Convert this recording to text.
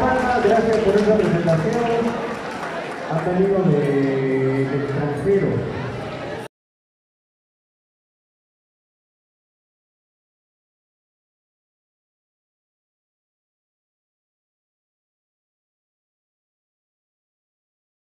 Palma, gracias por esa presentación. Ha salido de, de extranjero.